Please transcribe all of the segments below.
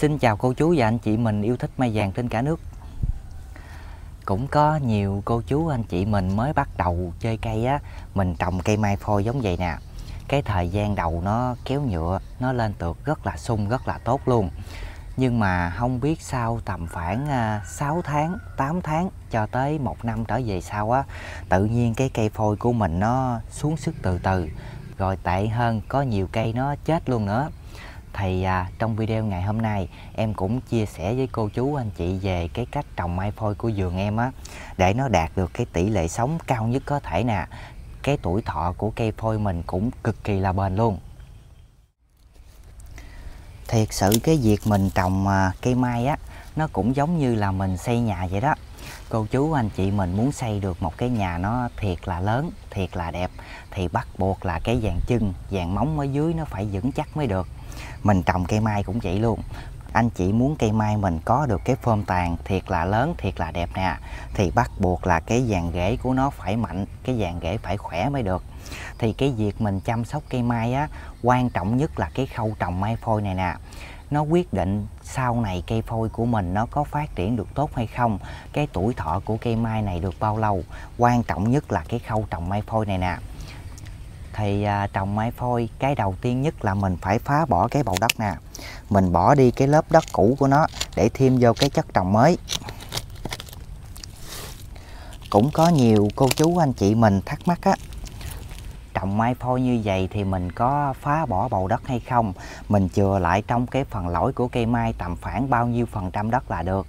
Xin chào cô chú và anh chị mình yêu thích mai vàng trên cả nước. Cũng có nhiều cô chú anh chị mình mới bắt đầu chơi cây á Mình trồng cây mai phôi giống vậy nè. Cái thời gian đầu nó kéo nhựa Nó lên tược rất là sung rất là tốt luôn. Nhưng mà không biết sau tầm khoảng à, 6 tháng, 8 tháng cho tới một năm trở về sau á Tự nhiên cái cây phôi của mình nó xuống sức từ từ. Rồi tệ hơn có nhiều cây nó chết luôn nữa thì à, trong video ngày hôm nay em cũng chia sẻ với cô chú anh chị về cái cách trồng mai phôi của vườn em á. Để nó đạt được cái tỷ lệ sống cao nhất có thể nè cái tuổi thọ của cây phôi mình cũng cực kỳ là bền luôn. Thiệt sự cái việc mình trồng à, cây mai á nó cũng giống như là mình xây nhà vậy đó. Cô chú anh chị mình muốn xây được một cái nhà nó thiệt là lớn thiệt là đẹp thì bắt buộc là cái dàn chân dàn móng ở dưới nó phải vững chắc mới được mình trồng cây mai cũng vậy luôn. Anh chị muốn cây mai mình có được cái phơm tàn thiệt là lớn, thiệt là đẹp nè, thì bắt buộc là cái dàn rễ của nó phải mạnh, cái dàn rễ phải khỏe mới được. Thì cái việc mình chăm sóc cây mai á, quan trọng nhất là cái khâu trồng mai phôi này nè. Nó quyết định sau này cây phôi của mình nó có phát triển được tốt hay không, cái tuổi thọ của cây mai này được bao lâu. Quan trọng nhất là cái khâu trồng mai phôi này nè thì à, trồng mai phôi cái đầu tiên nhất là mình phải phá bỏ cái bầu đất nè. Mình bỏ đi cái lớp đất cũ của nó để thêm vô cái chất trồng mới. Cũng có nhiều cô chú anh chị mình thắc mắc á trồng mai phôi như vậy thì mình có phá bỏ bầu đất hay không? Mình chừa lại trong cái phần lõi của cây mai tầm khoảng bao nhiêu phần trăm đất là được?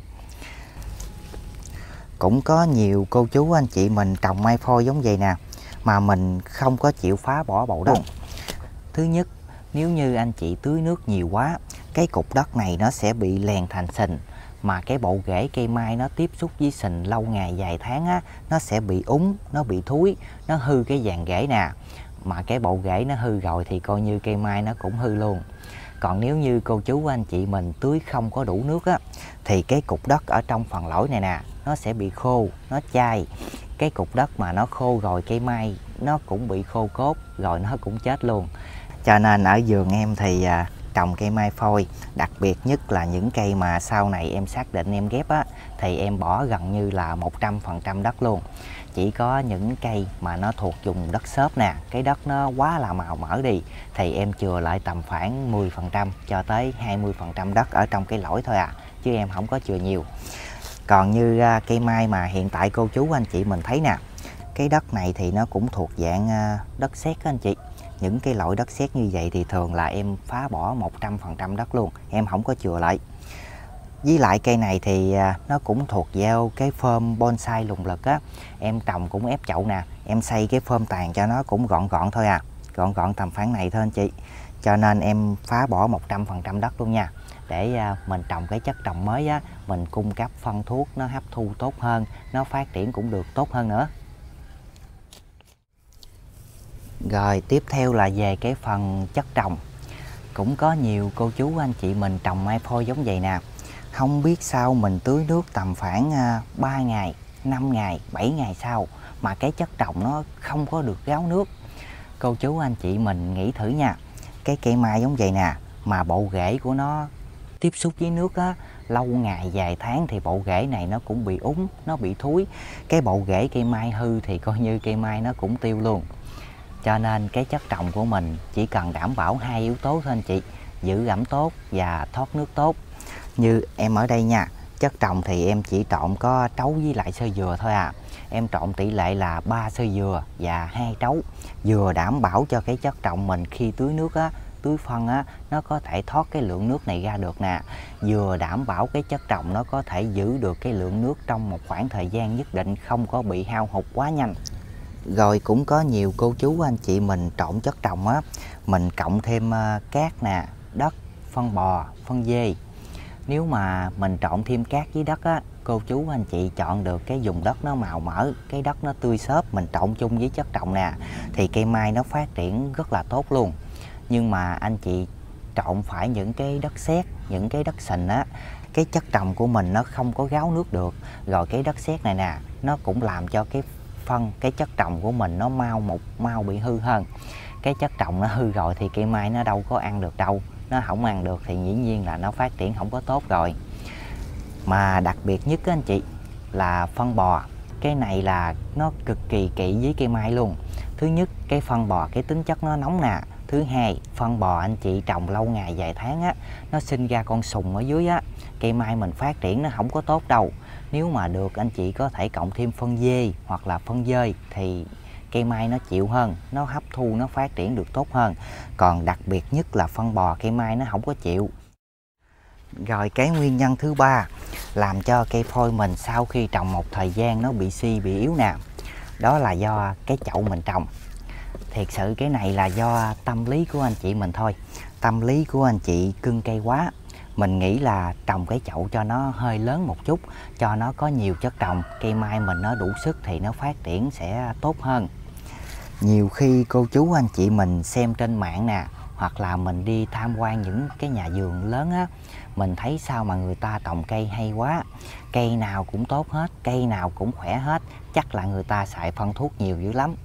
Cũng có nhiều cô chú anh chị mình trồng mai phôi giống vậy nè mà mình không có chịu phá bỏ bầu đất. Thứ nhất nếu như anh chị tưới nước nhiều quá cái cục đất này nó sẽ bị lèn thành sình mà cái bộ rễ cây mai nó tiếp xúc với sình lâu ngày vài tháng á nó sẽ bị úng nó bị thúi nó hư cái dàn rễ nè. Mà cái bộ rễ nó hư rồi thì coi như cây mai nó cũng hư luôn. Còn nếu như cô chú anh chị mình tưới không có đủ nước á thì cái cục đất ở trong phần lõi này nè nó sẽ bị khô nó chai cái cục đất mà nó khô rồi cây mai nó cũng bị khô cốt rồi nó cũng chết luôn. Cho nên ở vườn em thì à, trồng cây mai phôi đặc biệt nhất là những cây mà sau này em xác định em ghép á thì em bỏ gần như là 100% đất luôn. Chỉ có những cây mà nó thuộc vùng đất xốp nè cái đất nó quá là màu mỡ đi thì em chừa lại tầm khoảng 10% cho tới 20% đất ở trong cái lõi thôi à chứ em không có chừa nhiều còn như à, cây mai mà hiện tại cô chú anh chị mình thấy nè cái đất này thì nó cũng thuộc dạng à, đất sét anh chị. Những cái loại đất sét như vậy thì thường là em phá bỏ 100% đất luôn em không có chừa lại. Với lại cây này thì à, nó cũng thuộc gieo cái phơm bonsai lùng lực á. Em trồng cũng ép chậu nè em xây cái phơm tàn cho nó cũng gọn gọn thôi à gọn gọn tầm phán này thôi anh chị. Cho nên em phá bỏ 100% đất luôn nha để à, mình trồng cái chất trồng mới á, mình cung cấp phân thuốc, nó hấp thu tốt hơn, nó phát triển cũng được tốt hơn nữa. Rồi, tiếp theo là về cái phần chất trồng. Cũng có nhiều cô chú, anh chị mình trồng mai phôi giống vậy nè. Không biết sao mình tưới nước tầm khoảng à, 3 ngày 5 ngày 7 ngày sau mà cái chất trồng nó không có được gáo nước. Cô chú, anh chị mình nghĩ thử nha. Cái cây mai giống vậy nè, mà bộ rễ của nó tiếp xúc với nước á, lâu ngày, vài tháng thì bộ rễ này nó cũng bị úng, nó bị thúi cái bộ rễ cây mai hư thì coi như cây mai nó cũng tiêu luôn. Cho nên cái chất trồng của mình chỉ cần đảm bảo hai yếu tố thôi anh chị, giữ ẩm tốt và thoát nước tốt. Như em ở đây nha, chất trồng thì em chỉ trộn có trấu với lại sơ dừa thôi à. Em trộn tỷ lệ là 3 sơ dừa và hai trấu. Vừa đảm bảo cho cái chất trồng mình khi tưới nước á tưới phân á, nó có thể thoát cái lượng nước này ra được nè. Vừa đảm bảo cái chất trồng, nó có thể giữ được cái lượng nước trong một khoảng thời gian nhất định, không có bị hao hụt quá nhanh. Rồi cũng có nhiều cô chú anh chị mình trộn chất trồng á. Mình cộng thêm à, cát nè, đất, phân bò, phân dê. Nếu mà mình trộn thêm cát với đất á, cô chú anh chị chọn được cái vùng đất nó màu mỡ, cái đất nó tươi xốp, mình trộn chung với chất trồng nè, thì cây mai nó phát triển rất là tốt luôn nhưng mà anh chị trộn phải những cái đất sét, những cái đất sình á, cái chất trồng của mình nó không có gáo nước được. Rồi cái đất sét này nè, nó cũng làm cho cái phân, cái chất trồng của mình nó mau một mau bị hư hơn. Cái chất trồng nó hư rồi thì cây mai nó đâu có ăn được đâu, nó không ăn được thì dĩ nhiên là nó phát triển không có tốt rồi. Mà đặc biệt nhất anh chị, là phân bò. Cái này là nó cực kỳ kỹ với cây mai luôn. Thứ nhất, cái phân bò, cái tính chất nó nóng nè thứ hai, phân bò anh chị trồng lâu ngày vài tháng á, nó sinh ra con sùng ở dưới á. Cây mai mình phát triển nó không có tốt đâu. Nếu mà được, anh chị có thể cộng thêm phân dê hoặc là phân dơi thì cây mai nó chịu hơn, nó hấp thu, nó phát triển được tốt hơn. Còn đặc biệt nhất là phân bò, cây mai nó không có chịu. Rồi cái nguyên nhân thứ ba, làm cho cây phôi mình sau khi trồng một thời gian nó bị suy, bị yếu nè. Đó là do cái chậu mình trồng thiệt sự cái này là do tâm lý của anh chị mình thôi. Tâm lý của anh chị cưng cây quá. Mình nghĩ là trồng cái chậu cho nó hơi lớn một chút, cho nó có nhiều chất trồng. Cây mai mình nó đủ sức thì nó phát triển sẽ tốt hơn. Nhiều khi cô chú anh chị mình xem trên mạng nè, hoặc là mình đi tham quan những cái nhà vườn lớn á, mình thấy sao mà người ta trồng cây hay quá. Cây nào cũng tốt hết, cây nào cũng khỏe hết. Chắc là người ta xài phân thuốc nhiều dữ lắm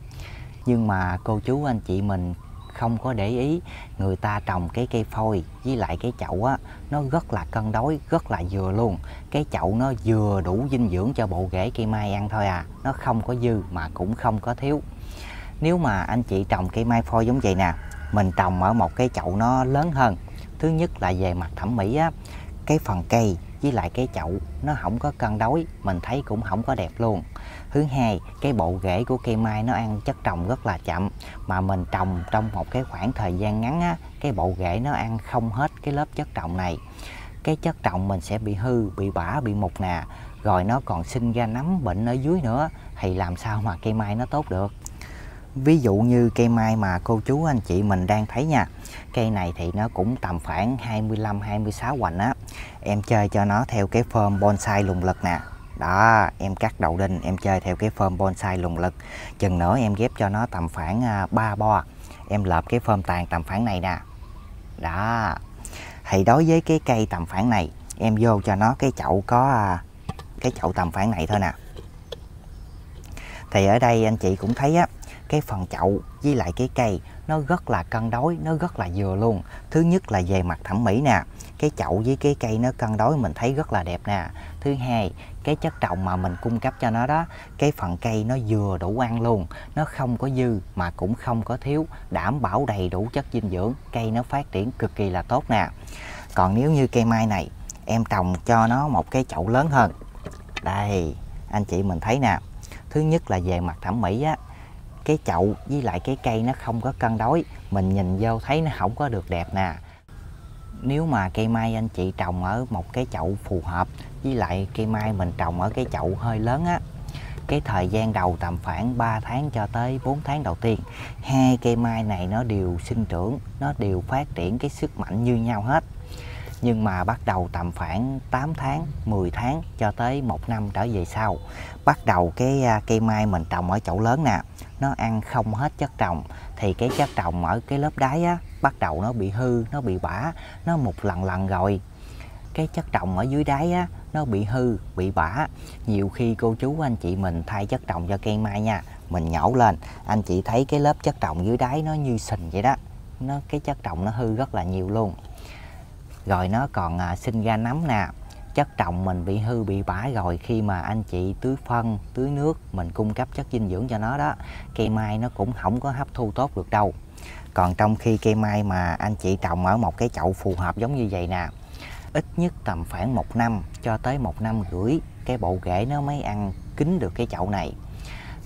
nhưng mà cô chú anh chị mình không có để ý. Người ta trồng cái cây phôi với lại cái chậu á, nó rất là cân đối, rất là vừa luôn. Cái chậu nó vừa đủ dinh dưỡng cho bộ rễ cây mai ăn thôi à. Nó không có dư mà cũng không có thiếu. Nếu mà anh chị trồng cây mai phôi giống vậy nè, mình trồng ở một cái chậu nó lớn hơn. Thứ nhất là về mặt thẩm mỹ á cái phần cây với lại cái chậu, nó không có cân đối, mình thấy cũng không có đẹp luôn. Thứ hai, cái bộ rễ của cây mai nó ăn chất trồng rất là chậm, mà mình trồng trong một cái khoảng thời gian ngắn á, cái bộ rễ nó ăn không hết cái lớp chất trồng này. Cái chất trồng mình sẽ bị hư, bị bã, bị mục nè, rồi nó còn sinh ra nấm bệnh ở dưới nữa, thì làm sao mà cây mai nó tốt được? Ví dụ như cây mai mà cô chú anh chị mình đang thấy nha, cây này thì nó cũng tầm khoảng 25 26 hoành á. Em chơi cho nó theo cái form bonsai lùng lực nè. Đó, em cắt đầu đinh, em chơi theo cái form bonsai lùng lực. Chừng nữa em ghép cho nó tầm khoảng à, 3 bo. Em lợp cái form tàn tầm khoảng này nè. Đó. Thì đối với cái cây tầm khoảng này, em vô cho nó cái chậu có à, cái chậu tầm khoảng này thôi nè. Thì ở đây anh chị cũng thấy á cái phần chậu với lại cái cây, nó rất là cân đối, nó rất là vừa luôn. Thứ nhất là về mặt thẩm mỹ nè, cái chậu với cái cây nó cân đối mình thấy rất là đẹp nè. Thứ hai, cái chất trồng mà mình cung cấp cho nó đó, cái phần cây nó vừa đủ ăn luôn, nó không có dư mà cũng không có thiếu, đảm bảo đầy đủ chất dinh dưỡng, cây nó phát triển cực kỳ là tốt nè. Còn nếu như cây mai này, em trồng cho nó một cái chậu lớn hơn. Đây, anh chị mình thấy nè. Thứ nhất là về mặt thẩm mỹ á cái chậu với lại cái cây nó không có cân đối, mình nhìn vô thấy nó không có được đẹp nè. Nếu mà cây mai anh chị trồng ở một cái chậu phù hợp với lại cây mai mình trồng ở cái chậu hơi lớn á, cái thời gian đầu tầm khoảng 3 tháng cho tới 4 tháng đầu tiên, hai cây mai này nó đều sinh trưởng, nó đều phát triển cái sức mạnh như nhau hết nhưng mà bắt đầu tầm khoảng 8 tháng 10 tháng cho tới một năm trở về sau, bắt đầu cái à, cây mai mình trồng ở chậu lớn nè, nó ăn không hết chất trồng, thì cái chất trồng ở cái lớp đáy á, bắt đầu nó bị hư, nó bị bã, nó một lần lần rồi. Cái chất trồng ở dưới đáy á, nó bị hư, bị bã. Nhiều khi cô chú anh chị mình thay chất trồng cho cây mai nha, mình nhổ lên, anh chị thấy cái lớp chất trồng dưới đáy nó như sình vậy đó, nó, cái chất trồng nó hư rất là nhiều luôn rồi nó còn à, sinh ra nấm nè. Chất trồng mình bị hư bị bã rồi khi mà anh chị tưới phân tưới nước mình cung cấp chất dinh dưỡng cho nó đó cây mai nó cũng không có hấp thu tốt được đâu. Còn trong khi cây mai mà anh chị trồng ở một cái chậu phù hợp giống như vậy nè ít nhất tầm khoảng một năm cho tới một năm rưỡi cái bộ rễ nó mới ăn kín được cái chậu này.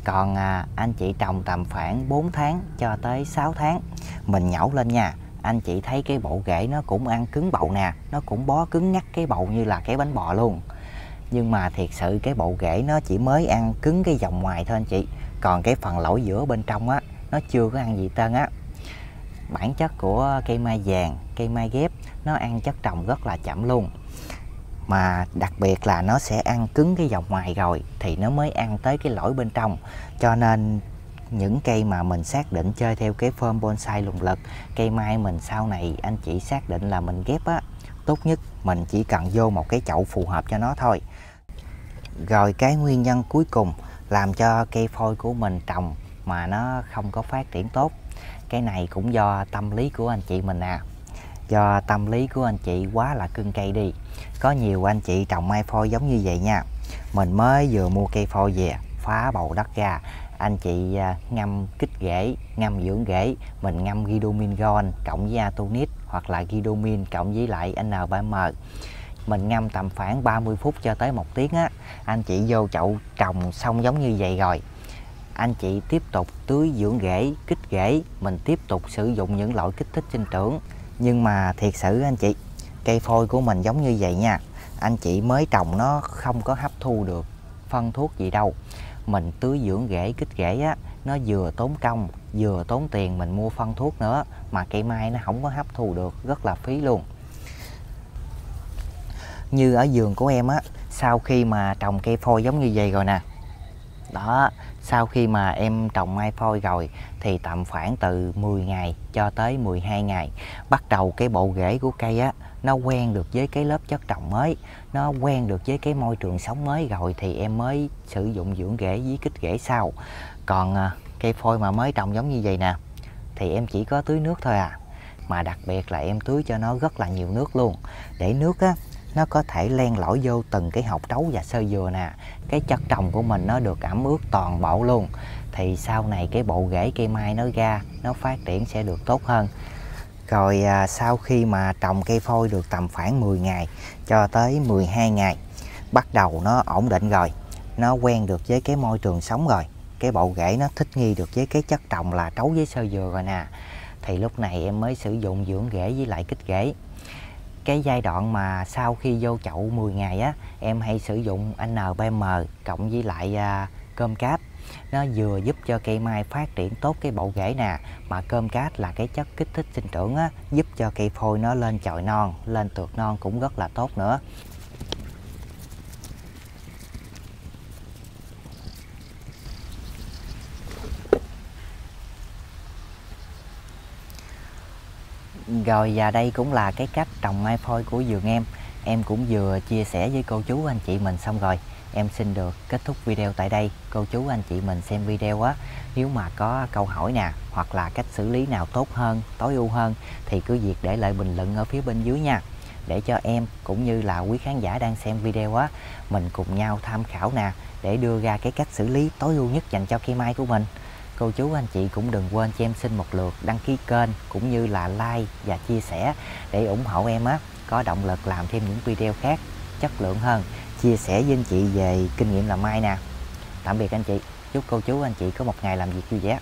Còn à, anh chị trồng tầm khoảng 4 tháng cho tới 6 tháng mình nhổ lên nha anh chị thấy cái bộ rễ nó cũng ăn cứng bầu nè, nó cũng bó cứng ngắt cái bầu như là cái bánh bò luôn. Nhưng mà thiệt sự cái bộ rễ nó chỉ mới ăn cứng cái vòng ngoài thôi anh chị. Còn cái phần lỗ giữa bên trong á, nó chưa có ăn gì tên á. Bản chất của cây mai vàng, cây mai ghép, nó ăn chất trồng rất là chậm luôn. Mà đặc biệt là nó sẽ ăn cứng cái vòng ngoài rồi, thì nó mới ăn tới cái lỗi bên trong. Cho nên những cây mà mình xác định chơi theo cái form bonsai lùng lực cây mai mình sau này anh chị xác định là mình ghép á, tốt nhất mình chỉ cần vô một cái chậu phù hợp cho nó thôi. Rồi cái nguyên nhân cuối cùng làm cho cây phôi của mình trồng mà nó không có phát triển tốt, cái này cũng do tâm lý của anh chị mình à. Do tâm lý của anh chị quá là cưng cây đi, có nhiều anh chị trồng mai phôi giống như vậy nha. Mình mới vừa mua cây phôi về, phá bầu đất ra anh chị à, ngâm kích rễ ngâm dưỡng rễ mình ngâm Gidomin Gon cộng với Atonit hoặc là Gidomin cộng với lại N3M mình ngâm tầm khoảng 30 phút cho tới một tiếng á. Anh chị vô chậu trồng xong giống như vậy rồi. Anh chị tiếp tục tưới dưỡng rễ kích rễ mình tiếp tục sử dụng những loại kích thích sinh trưởng. Nhưng mà thiệt sự anh chị, cây phôi của mình giống như vậy nha. Anh chị mới trồng nó không có hấp thu được phân thuốc gì đâu mình tưới dưỡng rễ, kích rễ á, nó vừa tốn công, vừa tốn tiền mình mua phân thuốc nữa, mà cây mai nó không có hấp thu được, rất là phí luôn. Như ở vườn của em á, sau khi mà trồng cây phôi giống như vậy rồi nè, đó sau khi mà em trồng mai phôi rồi thì tầm khoảng từ 10 ngày cho tới 12 ngày, bắt đầu cái bộ rễ của cây á, nó quen được với cái lớp chất trồng mới, nó quen được với cái môi trường sống mới rồi thì em mới sử dụng dưỡng rễ với kích rễ sau. Còn à, cây phôi mà mới trồng giống như vậy nè, thì em chỉ có tưới nước thôi à mà đặc biệt là em tưới cho nó rất là nhiều nước luôn. Để nước á nó có thể len lỏi vô từng cái hột trấu và sơ dừa nè. Cái chất trồng của mình nó được ẩm ướt toàn bộ luôn. Thì sau này cái bộ rễ cây mai nó ra nó phát triển sẽ được tốt hơn. Rồi à, sau khi mà trồng cây phôi được tầm khoảng 10 ngày cho tới 12 ngày bắt đầu nó ổn định rồi. Nó quen được với cái môi trường sống rồi. Cái bộ rễ nó thích nghi được với cái chất trồng là trấu với sơ dừa rồi nè. Thì lúc này em mới sử dụng dưỡng rễ với lại kích rễ cái giai đoạn mà sau khi vô chậu 10 ngày á em hay sử dụng NPM cộng với lại à, cơm cát nó vừa giúp cho cây mai phát triển tốt cái bộ rễ nè mà cơm cát là cái chất kích thích sinh trưởng á giúp cho cây phôi nó lên chồi non lên tược non cũng rất là tốt nữa. Rồi và đây cũng là cái cách trồng mai phôi của vườn em. Em cũng vừa chia sẻ với cô chú anh chị mình xong rồi. Em xin được kết thúc video tại đây. Cô chú anh chị mình xem video á Nếu mà có câu hỏi nè Hoặc là cách xử lý nào tốt hơn, tối ưu hơn Thì cứ việc để lại bình luận ở phía bên dưới nha. Để cho em cũng như là quý khán giả đang xem video á Mình cùng nhau tham khảo nè Để đưa ra cái cách xử lý tối ưu nhất dành cho cây mai của mình cô chú anh chị cũng đừng quên cho em xin một lượt đăng ký kênh cũng như là like và chia sẻ để ủng hộ em á. Có động lực làm thêm những video khác chất lượng hơn. Chia sẻ với anh chị về kinh nghiệm làm mai nè. Tạm biệt anh chị. Chúc cô chú anh chị có một ngày làm việc vui vẻ.